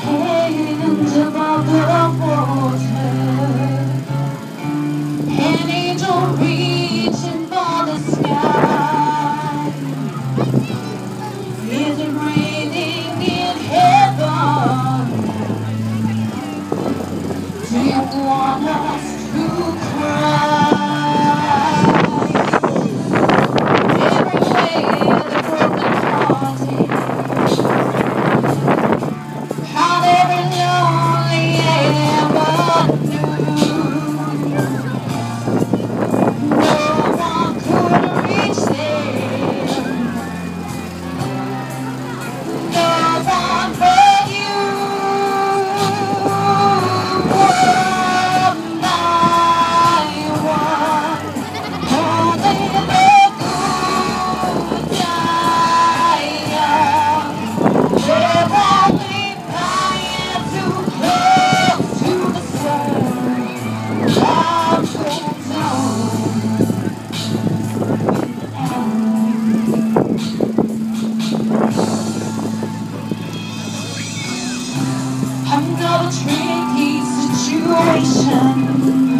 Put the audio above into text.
hands above the Another tricky situation.